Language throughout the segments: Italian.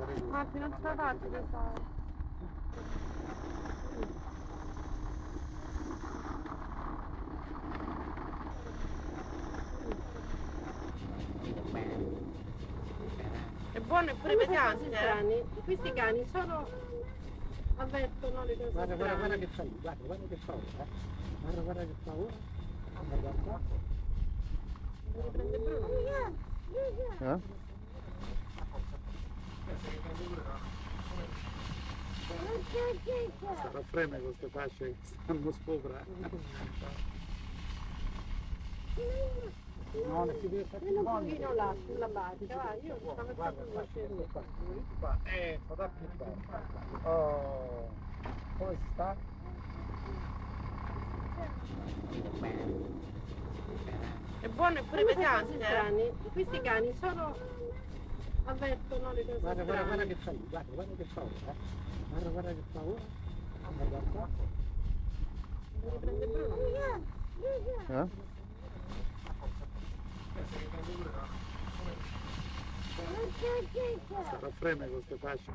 Marti, non ce la faccio che fare. È buono e pure pesante, eh? cani, questi cani sono avvertono le cose Guarda, guarda, guarda che fai, guarda, guarda che fa ora. eh. Guarda, guarda che fa ora. Guarda qua. Eh? Sarà freme queste fasce che stanno sopra. No, ne si deve fare un pochino là sulla barca, va, io sto Guarda, facendo qua, scendere. qua. Ecco, da più qua. Oh, come si sta? È buono e pure pesante, eh? cani, questi cani sono avvertono le cose Guarda, guarda, guarda che fai, guarda, guarda che fa ora. eh. Guarda, guarda che fa ora. Guarda Bruno. Eh? Sarà freme con queste fasce.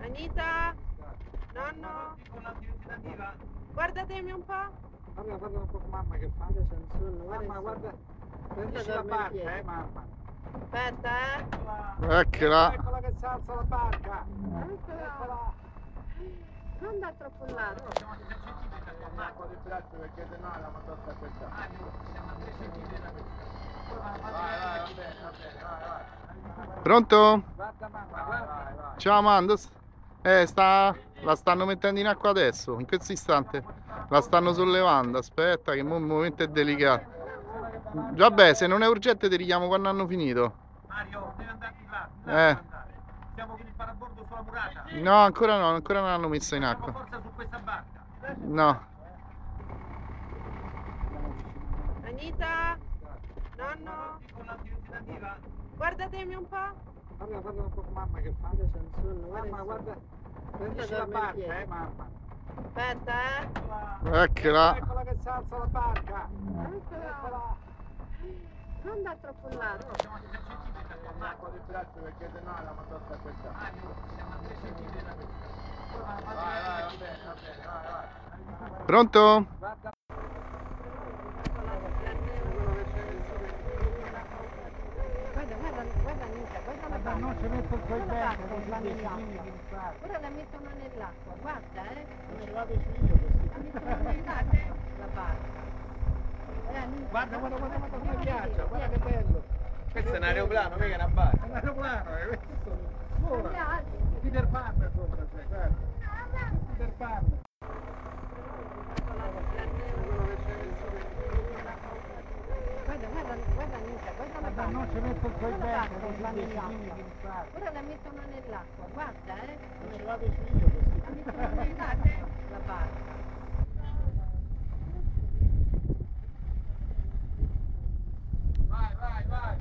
Anita? Nonno? Guardatemi un po'. Guarda, guarda un po' mamma che fa. Guarda Mamma, guarda. Prendici la piedi. eh, mamma. Aspetta, eh. Eccola. Eccola che si alza la barca. Eccola. Non da troppo in là. L'acqua del braccio perché se no la madonna questa. Vai, vai, va bene, va bene, vai, vai. Pronto? Guarda mamma, guarda. Ciao Mandos. Eh, sta... la stanno mettendo in acqua adesso, in questo istante. La stanno sollevando. Aspetta, che il momento è delicato. Vabbè, se non è urgente ti richiamo quando hanno finito. Mario, devi andare di là. Eh. andare. Siamo con il parabordo sulla murata. No, ancora no, ancora non l'hanno messa in Siamo acqua. forza su questa barca. No. Anita? Nonno? Guardatemi un po'. Guarda, guarda un po' mamma che fa. Io il sonno, guarda Mamma, guarda. Dorme la barca, piedi. eh, mamma. Aspetta, eh. Eccola. Eccola che si alza la barca. Eccola. Non da troppo in là. Siamo a 3 centimetri da qua. L'acqua del braccio perché se no la madonna questa. Mario, siamo a 3 centimetri da questa. Vai, vai, va bene, va bene, vai, vai. Pronto? Guarda. Guarda, guarda, guarda guarda la. Non ci metto il Guarda la coibente, va non ci nell'acqua. Ora la mettono nell'acqua, guarda eh. Non ci vado su io La così. mettono nell'acqua, la barca. Guarda, guarda, guarda, guarda come guarda, viaggia, guarda che bello. Questo è un aeroplano, mica una barca. È un aeroplano, eh, questo. Altri. Peter Pan sopra c'è, guarda. Peter Pan. Guarda, guarda, guarda Anita, guarda la barca. Non ci metto il non ci nell'acqua. che fare. Ora la mettono nell'acqua, guarda eh. Non ci vado su io così. La mettono nell'acqua, la barca. Vai, vai, vai.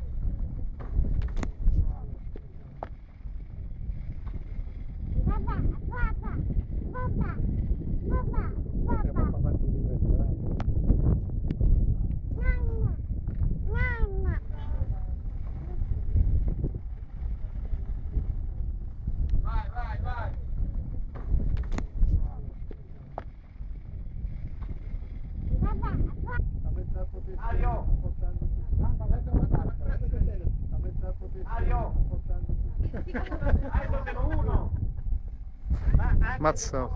Vai, vai, vai. Mario. Mario. Adesso sono uno. Mazza.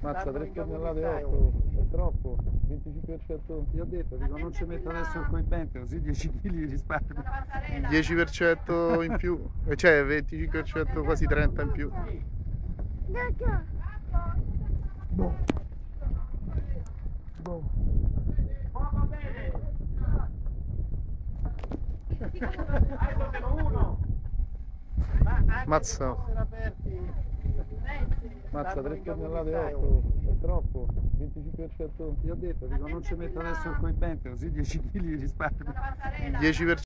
Mazza, 3 tonnellate 8. È troppo. 25%. Ti ho detto, dico, non ci metto adesso il coibente, così 10 kg risparmio. 10% in più. Eh, Cioè 25%, quasi 30 in più. Boh. Boh. Va bene. Adesso sono uno. Mazza. Mazza, 3 tonnellate 8. È troppo. 25%. Ti ho detto, dico, non ci metto adesso il coibente, così 10 kg risparmio. 10%.